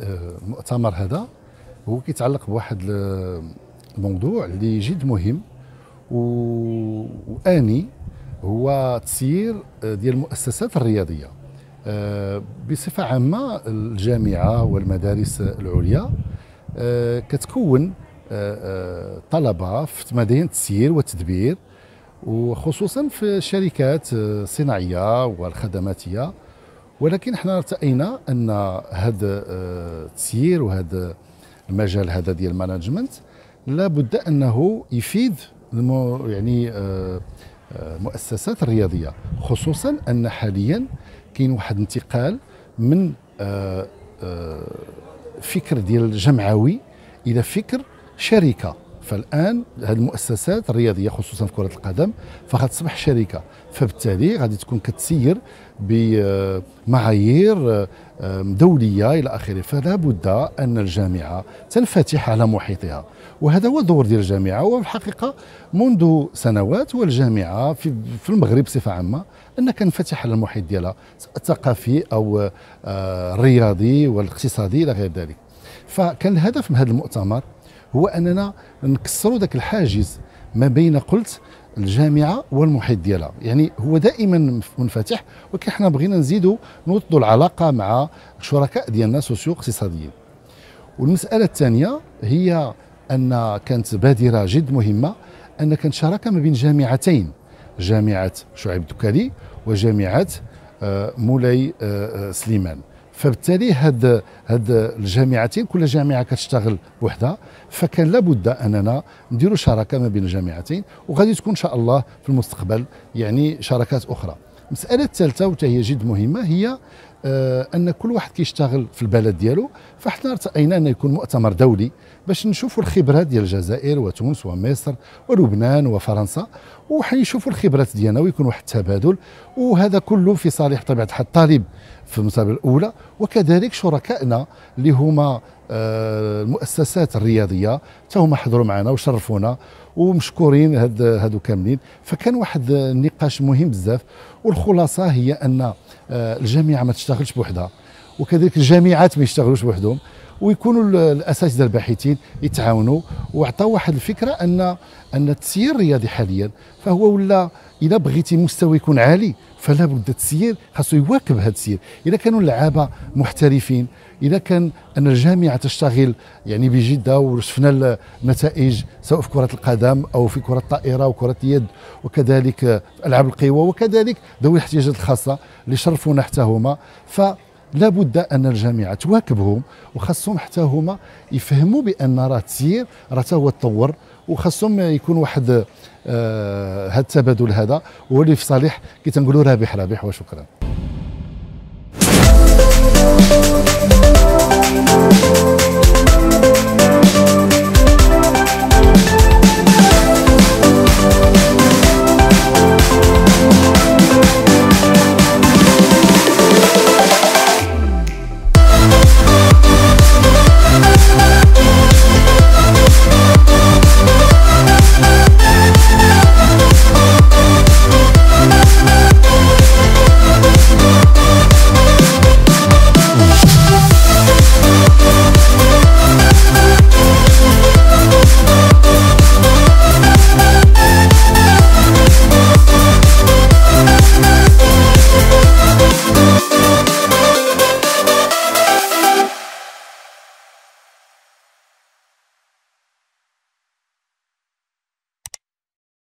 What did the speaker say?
المؤتمر هذا هو كيتعلق بواحد الموضوع اللي جد مهم وآني هو تسيير ديال المؤسسات الرياضية آه، بصفة عامة الجامعة والمدارس العليا آه، كتكون آه، طلبة في مداين التسيير والتدبير وخصوصا في الشركات الصناعية والخدماتية. ولكن إحنا ارتأينا أن هذا التسيير وهذا المجال هذا ديال المانجمنت لابد أنه يفيد يعني المؤسسات الرياضية خصوصا أن حاليا كاين واحد انتقال من آه، آه، فكر ديال الجمعوي إلى فكر شركة. فالآن هذه المؤسسات الرياضية خصوصا في كرة القدم فغتصبح شركة. فبالتالي غادي تكون كتسير بمعايير آه، دولية إلى آخره. فلا بد أن الجامعة تنفتح على محيطها. وهذا هو الدور ديال الجامعة. وفي الحقيقة منذ سنوات والجامعة في, في المغرب بصفة عامة أنها كنفتح على المحيط ديالها الثقافي أو آه، الرياضي والاقتصادي إلى غير ذلك. فكان الهدف من هذا المؤتمر هو أننا نكسروا ذاك الحاجز ما بين قلت الجامعة والمحيط ديالها. يعني هو دائما منفتح ولكن حنا بغينا نزيدوا نوطدوا العلاقة مع الشركاء ديالنا سوسيو اقتصاديين. والمسألة الثانية هي أن كانت بادرة جد مهمة أن كانت شراكة ما بين جامعتين جامعة شعيب الدكالي وجامعة آه، مولاي آه، آه، سليمان. فبالتالي هاد هاد الجامعتين كل جامعة كتشتغل بوحدها فكان لابد أننا نديروا شراكة ما بين الجامعتين وغادي تكون إن شاء الله في المستقبل يعني شراكات أخرى. المساله الثالثة وهي جد مهمة هي آه أن كل واحد كيشتغل في البلد ديالو فاحنا ارتئينا ان يكون مؤتمر دولي باش نشوفوا الخبرات ديال الجزائر وتونس ومصر ولبنان وفرنسا وحيشوفوا الخبرات ديالنا ويكون واحد التبادل وهذا كله في صالح طبيعة الحال الطالب. في المسابقة الأولى وكذلك شركائنا اللي هما آه، المؤسسات الرياضية حتى هما حضروا معنا وشرفونا ومشكورين هاد هادو كاملين. فكان واحد النقاش مهم بزاف والخلاصة هي أن آه، الجامعة ما تشتغلش بوحدها وكذلك الجامعات ما يشتغلوش بوحدهم ويكونوا الأساتذة الباحثين يتعاونوا وعطاو واحد الفكرة ان أن التسيير الرياضي حاليا فهو ولا اذا بغيتي مستوى يكون عالي فلا بد التسيير خاصو يواكب هذا التسيير. إذا كانوا اللعابة محترفين إذا كان أن الجامعة تشتغل يعني بجدة وشفنا النتائج سواء في كرة القدم أو في كرة الطائرة وكره اليد وكذلك ألعاب القوى وكذلك ذوي الاحتياجات الخاصة اللي شرفونا حتى هما. ف لابد أن الجامعة تواكبهم وخاصهم حتى هما يفهموا بأن راه التسيير راه هو تطور وخاصهم يكون واحد آه هذا التبادل هذا هو اللي في صالح كي تنقولوا رابح رابح وشكرا.